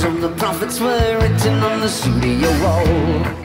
from the prophets were written on the studio wall.